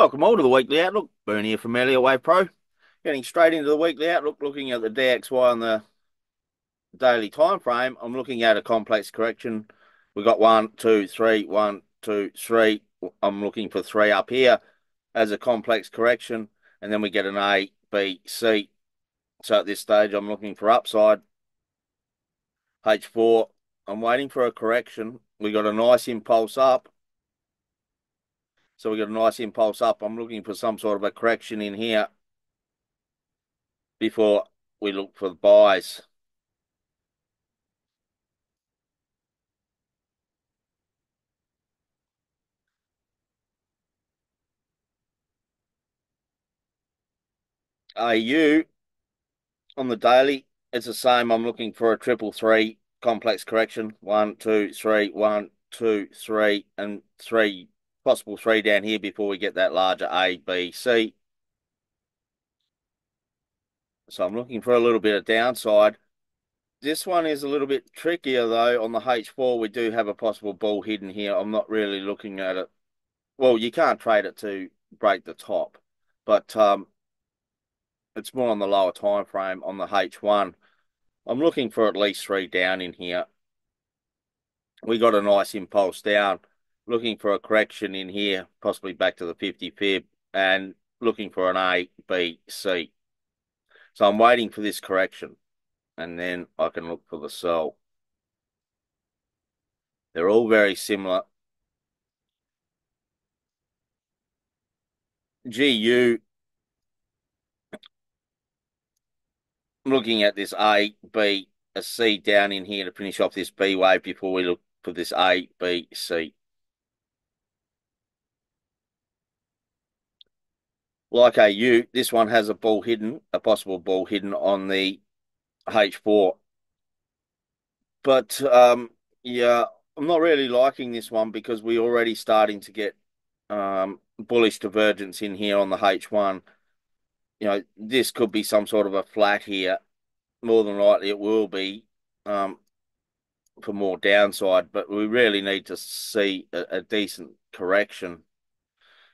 Welcome all to the weekly outlook. Boone here from Elliott Wave Pro. Getting straight into the weekly outlook, looking at the DXY on the daily time frame. I'm looking at a complex correction. We've got one, two, three, one, two, three. I'm looking for three up here as a complex correction, and then we get an A, B, C. So at this stage, I'm looking for upside. H4. I'm waiting for a correction. We got a nice impulse up so we got a nice impulse up. I'm looking for some sort of a correction in here before we look for the buys. AU on the daily, it's the same. I'm looking for a triple three complex correction. One, two, three, one, two, three, and three possible three down here before we get that larger A, B, C. So I'm looking for a little bit of downside. This one is a little bit trickier though. On the H4, we do have a possible bull hidden here. I'm not really looking at it. Well, you can't trade it to break the top, but um, it's more on the lower time frame on the H1. I'm looking for at least three down in here. We got a nice impulse down looking for a correction in here, possibly back to the 50 fib, and looking for an A, B, C. So I'm waiting for this correction, and then I can look for the sell. They're all very similar. GU, looking at this A, B, a C down in here to finish off this B wave before we look for this A, B, C. like AU, this one has a bull hidden, a possible bull hidden on the H4. But um, yeah, I'm not really liking this one because we're already starting to get um, bullish divergence in here on the H1. You know, this could be some sort of a flat here. More than likely it will be um, for more downside, but we really need to see a, a decent correction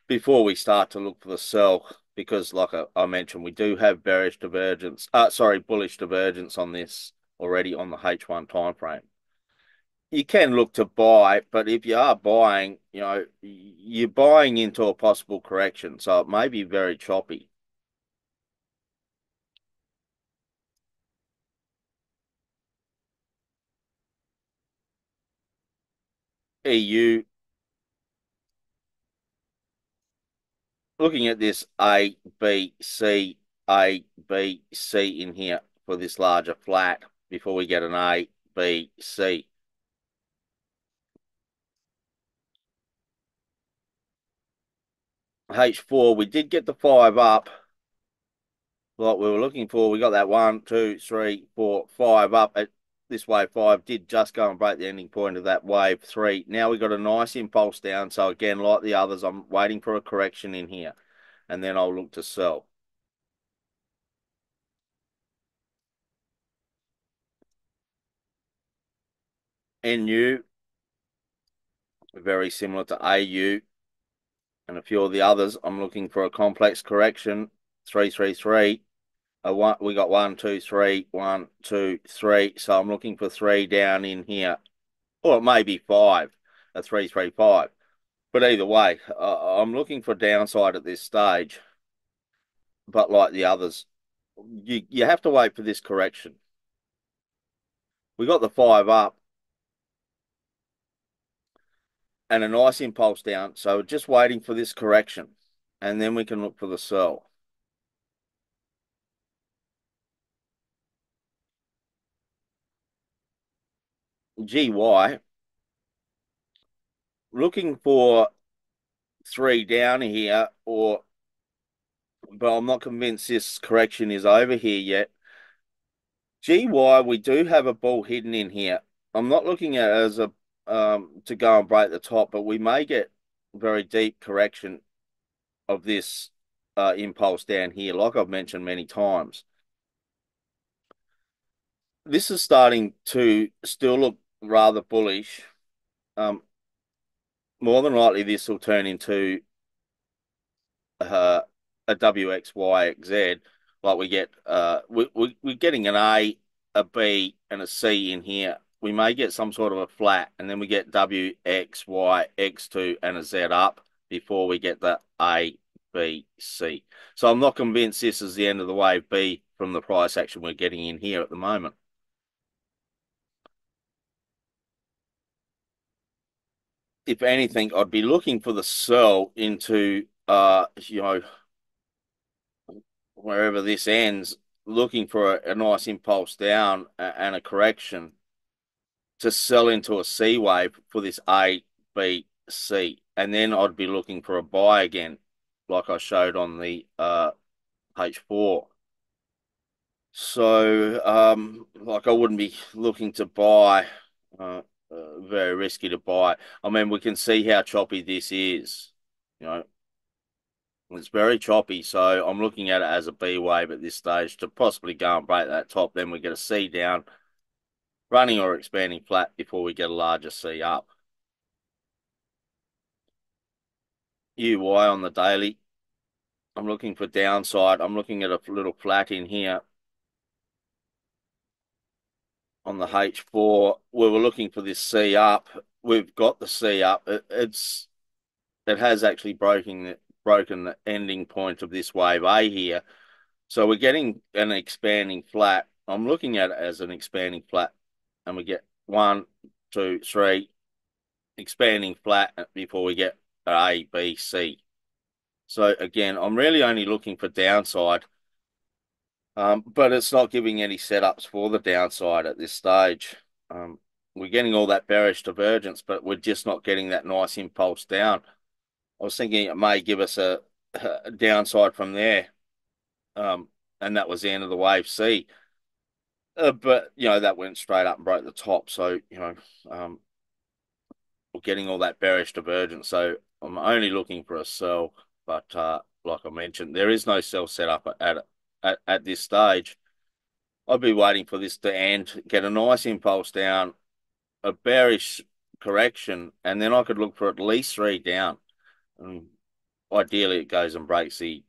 before we start to look for the sell, because like I, I mentioned, we do have bearish divergence, uh, sorry, bullish divergence on this already on the H1 time frame. You can look to buy, but if you are buying, you know, you're buying into a possible correction, so it may be very choppy. EU looking at this A, B, C, A, B, C in here for this larger flat before we get an A, B, C. H4, we did get the five up What we were looking for. We got that one, two, three, four, five up. At this wave five did just go and break the ending point of that wave three. Now we got a nice impulse down. So again, like the others, I'm waiting for a correction in here and then I'll look to sell. NU, very similar to AU and a few of the others. I'm looking for a complex correction, 333 a one, we got one, two, three, one, two, three. So I'm looking for three down in here, or it may be five, a three, three, five. But either way, uh, I'm looking for downside at this stage. But like the others, you you have to wait for this correction. We got the five up and a nice impulse down. So just waiting for this correction, and then we can look for the sell. GY, looking for three down here, or but I'm not convinced this correction is over here yet. GY, we do have a bull hidden in here. I'm not looking at as a um, to go and break the top, but we may get very deep correction of this uh, impulse down here, like I've mentioned many times. This is starting to still look rather bullish. Um, more than likely, this will turn into uh, a WXYXZ, like we get uh we, we we're getting an A, a B, and a C in here. We may get some sort of a flat, and then we get W, X, Y, X2, and a Z up before we get the A, B, C. So I'm not convinced this is the end of the wave B from the price action we're getting in here at the moment. If anything, I'd be looking for the sell into uh you know wherever this ends, looking for a, a nice impulse down and a correction to sell into a C wave for this A, B, C. And then I'd be looking for a buy again, like I showed on the uh, H4. So, um, like I wouldn't be looking to buy, uh, uh, very risky to buy. I mean, we can see how choppy this is. You know, it's very choppy, so I'm looking at it as a B wave at this stage to possibly go and break that top. Then we get a C down, running or expanding flat before we get a larger C up. UY on the daily. I'm looking for downside. I'm looking at a little flat in here on the H4. We were looking for this C up. We've got the C up. It, it's it has actually broken broken the ending point of this wave A here. So we're getting an expanding flat. I'm looking at it as an expanding flat, and we get one, two, three, expanding flat before we get A, B, C. So again, I'm really only looking for downside, um, but it's not giving any setups for the downside at this stage. Um, we're getting all that bearish divergence, but we're just not getting that nice impulse down. I was thinking it may give us a, a downside from there. Um, and that was the end of the wave C. Uh, but you know that went straight up and broke the top, so you know um, we're getting all that bearish divergence. So I'm only looking for a sell, but uh, like I mentioned, there is no sell set up at at at this stage. I'd be waiting for this to end, get a nice impulse down, a bearish correction, and then I could look for at least three down. And ideally, it goes and breaks the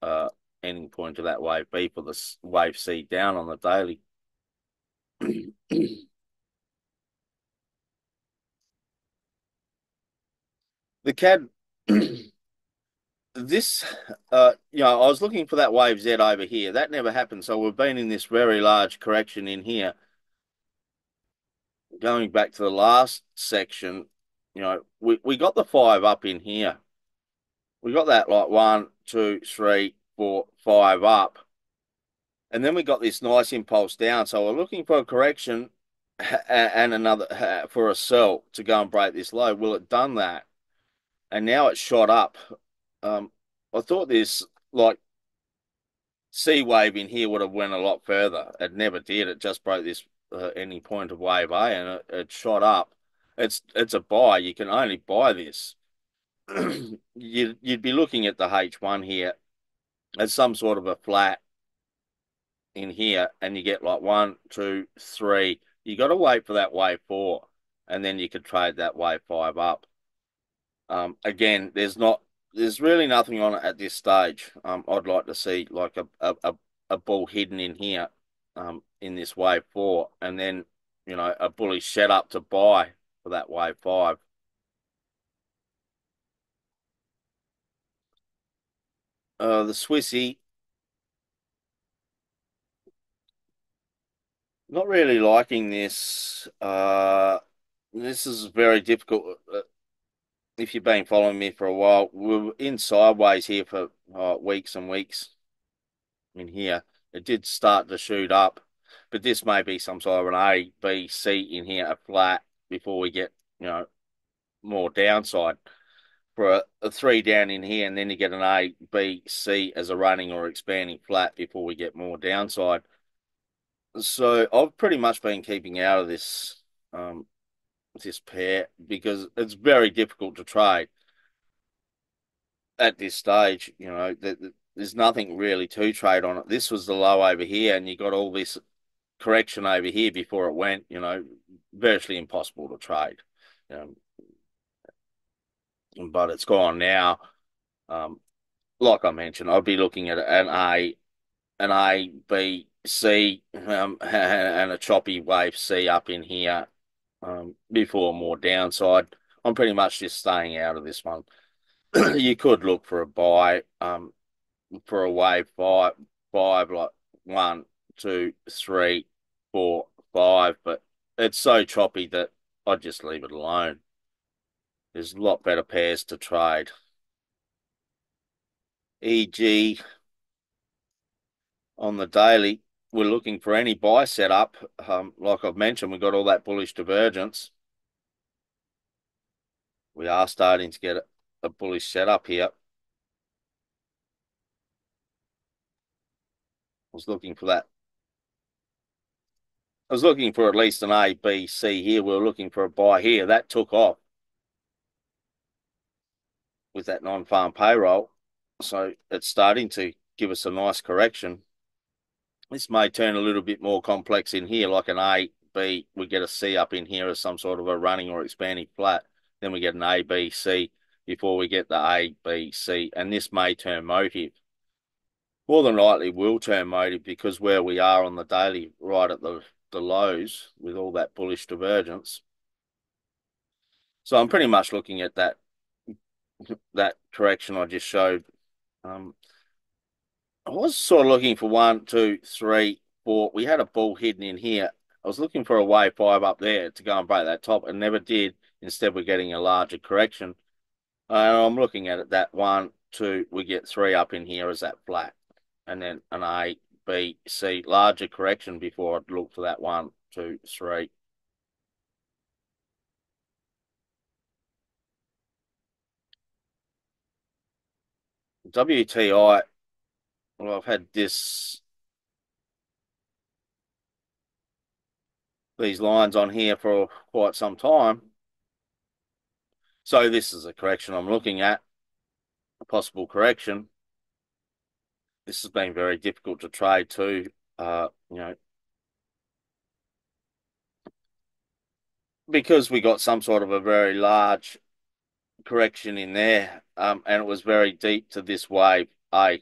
uh, ending point of that wave B for the wave C down on the daily. the CAD, this, uh, you know, I was looking for that wave Z over here. That never happened. So we've been in this very large correction in here. Going back to the last section, you know, we, we got the five up in here we got that like one, two, three, four, five up. And then we got this nice impulse down. So we're looking for a correction and another for a sell to go and break this low. Well, it done that. And now it's shot up. Um, I thought this like C wave in here would have went a lot further. It never did. It just broke this uh, ending point of wave A and it, it shot up. It's it's a buy. You can only buy this you'd, you'd be looking at the H1 here as some sort of a flat in here, and you get like one, two, three. You got to wait for that wave four, and then you could trade that wave five up. Um, again, there's not, there's really nothing on it at this stage. Um, I'd like to see like a a, a bull hidden in here, um, in this wave four, and then you know a bullish setup to buy for that wave five. Uh, the Swissy, not really liking this. Uh, this is very difficult. If you've been following me for a while, we're in sideways here for uh, weeks and weeks. In here, it did start to shoot up, but this may be some sort of an A, B, C in here, a flat before we get you know more downside for a, a, three down in here, and then you get an A, B, C as a running or expanding flat before we get more downside. So I've pretty much been keeping out of this um, this pair because it's very difficult to trade at this stage. You know, there's nothing really to trade on it. This was the low over here, and you got all this correction over here before it went. You know, virtually impossible to trade. Um, but it's gone now. Um, like I mentioned, I'd be looking at an A, an A, B, C, um, and a choppy wave C up in here um, before more downside. I'm pretty much just staying out of this one. you could look for a buy um, for a wave five, five like one, two, three, four, five, but it's so choppy that I'd just leave it alone. There's a lot better pairs to trade. EG on the daily, we're looking for any buy setup. Um, like I've mentioned, we've got all that bullish divergence. We are starting to get a bullish setup here. I was looking for that. I was looking for at least an A, B, C here. We were looking for a buy here. That took off with that non-farm payroll. So it's starting to give us a nice correction. This may turn a little bit more complex in here, like an A, B. We get a C up in here as some sort of a running or expanding flat. Then we get an A, B, C before we get the A, B, C. And this may turn motive. More than likely will turn motive because where we are on the daily, right at the, the lows with all that bullish divergence. So I'm pretty much looking at that that correction I just showed. Um, I was sort of looking for one, two, three, four. We had a bull hidden in here. I was looking for a wave five up there to go and break that top and never did. Instead, we're getting a larger correction. I'm looking at it that one, two, we get three up in here as that flat. And then an A, B, C, larger correction before I'd look for that one, two, three. WTI, well, I've had this these lines on here for quite some time. So this is a correction I'm looking at, a possible correction. This has been very difficult to trade too. Uh, you know, because we got some sort of a very large correction in there, um, and it was very deep to this wave A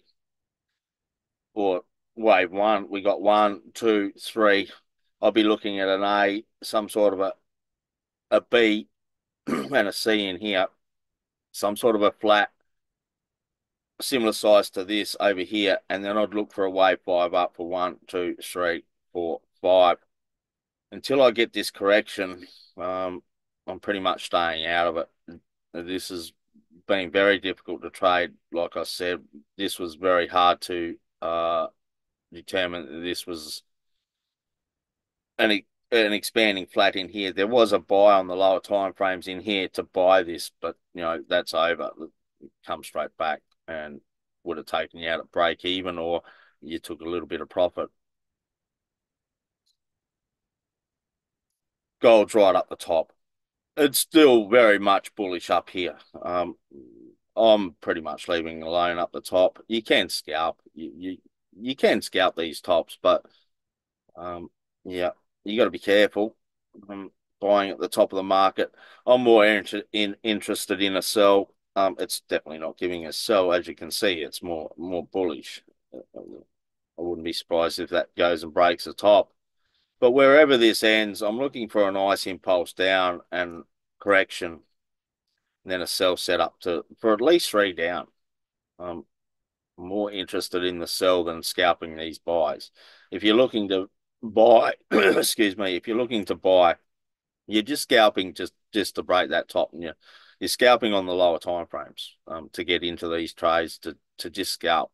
or wave one. We got one, two, three. I'll be looking at an A, some sort of a a B, and a C in here, some sort of a flat, similar size to this over here, and then I'd look for a wave five up for one, two, three, four, five. Until I get this correction, um, I'm pretty much staying out of it. This has been very difficult to trade. Like I said, this was very hard to uh, determine that this was an an expanding flat in here. There was a buy on the lower time frames in here to buy this, but you know that's over. Come straight back and would have taken you out at break even, or you took a little bit of profit. Gold's right up the top. It's still very much bullish up here. Um, I'm pretty much leaving alone up the top. You can scalp. You you, you can scalp these tops, but um, yeah, you got to be careful. Um, buying at the top of the market. I'm more inter in, interested in a sell. Um, it's definitely not giving a sell, as you can see. It's more more bullish. I wouldn't be surprised if that goes and breaks the top. But wherever this ends, I'm looking for a nice impulse down and correction, and then a sell set up to for at least three down. I'm more interested in the sell than scalping these buys. If you're looking to buy, excuse me, if you're looking to buy, you're just scalping just just to break that top, and you're you're scalping on the lower time frames um, to get into these trades to to just scalp.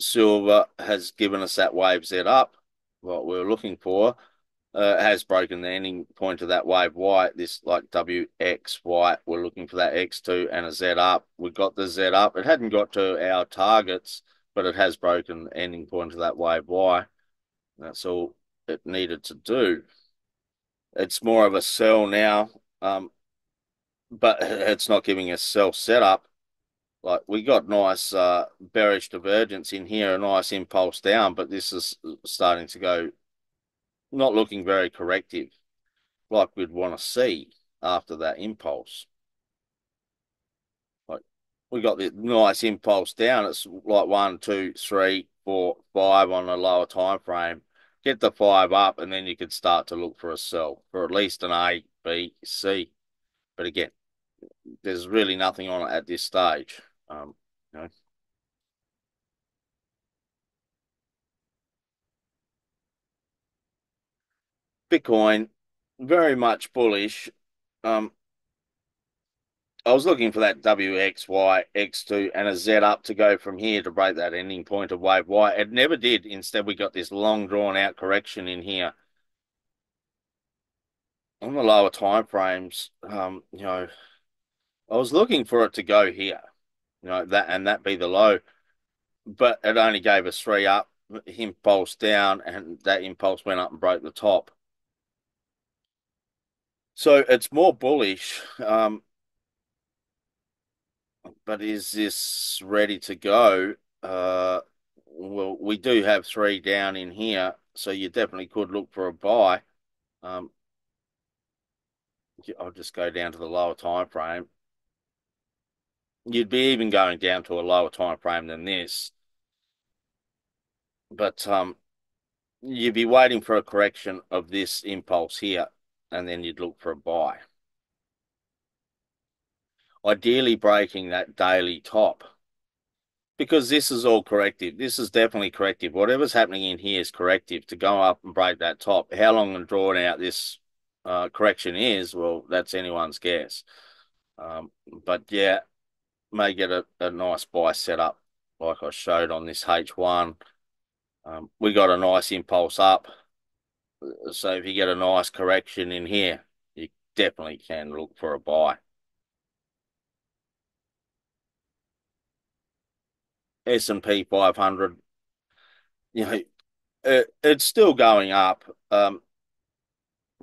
Silver has given us that wave Z up, what we are looking for uh, has broken the ending point of that wave Y. This like WX Y. We're looking for that X2 and a Z up. We got the Z up. It hadn't got to our targets, but it has broken the ending point of that wave Y. That's all it needed to do. It's more of a sell now, um, but it's not giving us sell setup. Like we got nice uh, bearish divergence in here, a nice impulse down, but this is starting to go not looking very corrective. like we'd want to see after that impulse. Like we got the nice impulse down. It's like one, two, three, four, five on a lower time frame. Get the five up, and then you could start to look for a sell for at least an A, B, C. But again, there's really nothing on it at this stage. Um. Bitcoin, very much bullish. Um, I was looking for that WXY, X2, and a Z up to go from here to break that ending point of wave Y. It never did. Instead, we got this long drawn out correction in here. On the lower time frames, um, you know, I was looking for it to go here, you know, that and that be the low, but it only gave us three up, impulse down, and that impulse went up and broke the top. So it's more bullish. Um, but is this ready to go? Uh, well, we do have three down in here, so you definitely could look for a buy. Um, I'll just go down to the lower time frame. You'd be even going down to a lower time frame than this, but um, you'd be waiting for a correction of this impulse here, and then you'd look for a buy ideally breaking that daily top because this is all corrective. This is definitely corrective. Whatever's happening in here is corrective to go up and break that top. How long and drawn out this uh, correction is, well, that's anyone's guess. Um, but yeah, may get a, a nice buy set up like I showed on this H1. Um, we got a nice impulse up. So if you get a nice correction in here, you definitely can look for a buy. S&P 500, you know, it, it's still going up, um,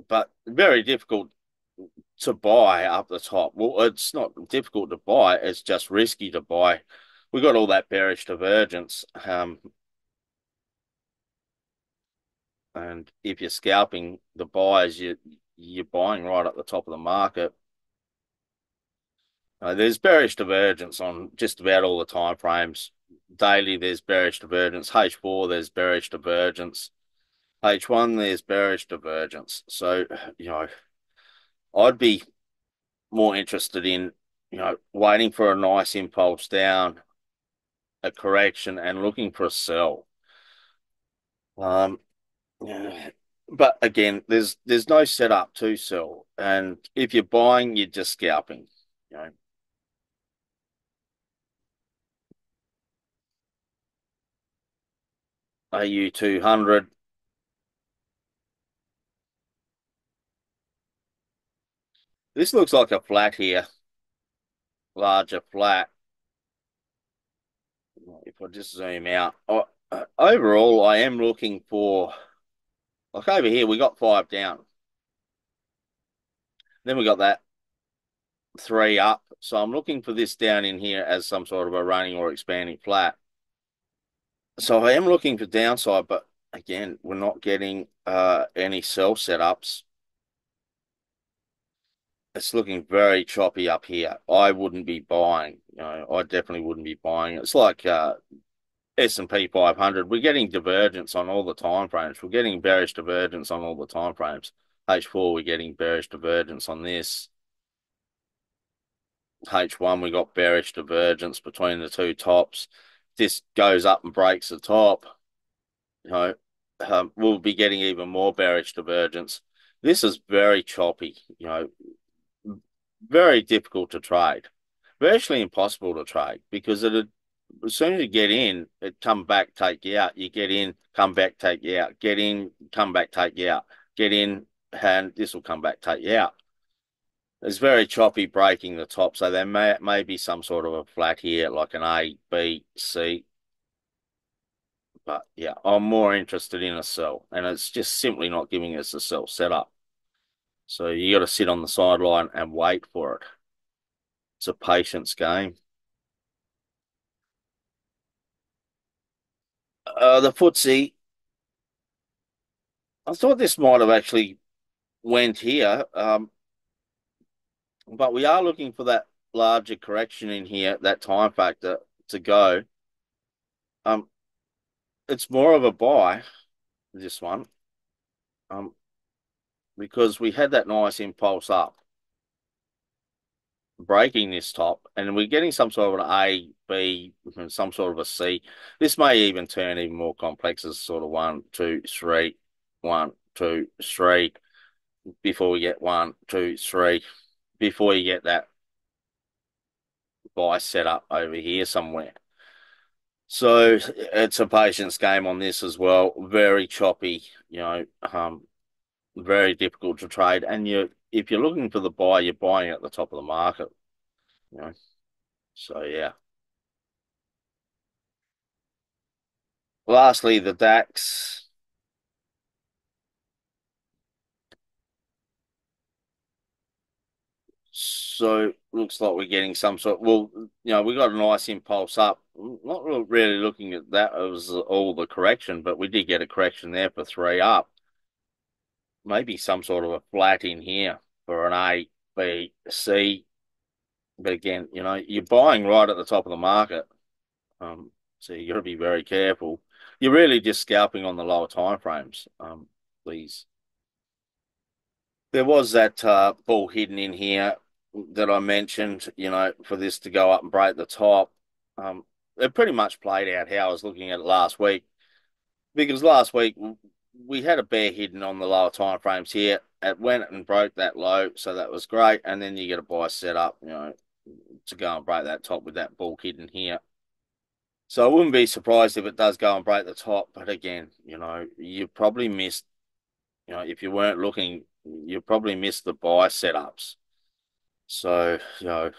but very difficult to buy up the top. Well, it's not difficult to buy, it's just risky to buy. We got all that bearish divergence. Um, and if you're scalping the buyers, you you're buying right at the top of the market. Uh, there's bearish divergence on just about all the time frames daily there's bearish divergence. H4 there's bearish divergence. H1 there's bearish divergence. So, you know, I'd be more interested in, you know, waiting for a nice impulse down, a correction, and looking for a sell. Um, but again, there's there's no setup to sell, and if you're buying, you're just scalping. You know, AU200. This looks like a flat here. Larger flat. If I just zoom out. Uh, overall, I am looking for... Like over here, we got five down. Then we got that three up. So I'm looking for this down in here as some sort of a running or expanding flat. So I am looking for downside, but again, we're not getting uh, any sell setups. It's looking very choppy up here. I wouldn't be buying. You know, I definitely wouldn't be buying. It's like uh, S&P 500. We're getting divergence on all the time frames. We're getting bearish divergence on all the time frames. H4, we're getting bearish divergence on this. H1, we got bearish divergence between the two tops this goes up and breaks the top, you know, um, we'll be getting even more bearish divergence. This is very choppy, you know, very difficult to trade, virtually impossible to trade because it as soon as you get in, it come back, take you out. You get in, come back, take you out. Get in, come back, take you out. Get in, and this will come back, take you out. It's very choppy breaking the top, so there may may be some sort of a flat here, like an A, B, C. But yeah, I'm more interested in a sell, and it's just simply not giving us a sell setup. So you got to sit on the sideline and wait for it. It's a patience game. Uh, the footsie. I thought this might have actually went here. Um, but we are looking for that larger correction in here, that time factor to go. Um, it's more of a buy, this one. Um, because we had that nice impulse up, breaking this top, and we're getting some sort of an A, B, some sort of a C. This may even turn even more complex as sort of one, two, three, one, two, three, before we get one, two, three, before you get that buy set up over here somewhere. So it's a patience game on this as well. Very choppy, you know, um, very difficult to trade. And you, if you're looking for the buy, you're buying at the top of the market, you know. So yeah. Lastly, the DAX. So looks like we're getting some sort. Well, you know, we got a nice impulse up. Not really looking at that as all the correction, but we did get a correction there for three up. Maybe some sort of a flat in here for an A, B, C. But again, you know, you're buying right at the top of the market. Um, so you got to be very careful. You're really just scalping on the lower time frames. Um, please. There was that uh, bull hidden in here that I mentioned, you know, for this to go up and break the top. Um, it pretty much played out how I was looking at it last week. Because last week we had a bear hidden on the lower time frames here. It went and broke that low, so that was great. And then you get a buy set up, you know, to go and break that top with that bull hidden here. So I wouldn't be surprised if it does go and break the top. But again, you know, you probably missed, you know, if you weren't looking, you probably missed the buy setups. So, you know,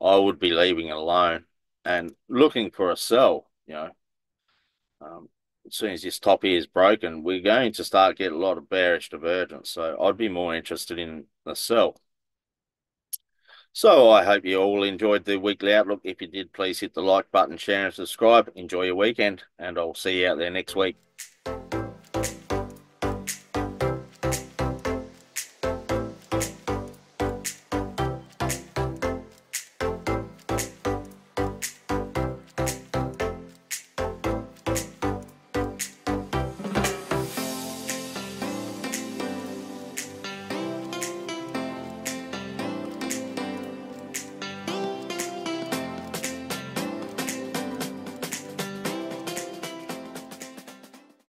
I would be leaving it alone and looking for a sell, you know. Um, as soon as this top here is broken, we're going to start getting a lot of bearish divergence. So I'd be more interested in the sell. So I hope you all enjoyed the weekly outlook. If you did, please hit the like button, share, and subscribe. Enjoy your weekend, and I'll see you out there next week.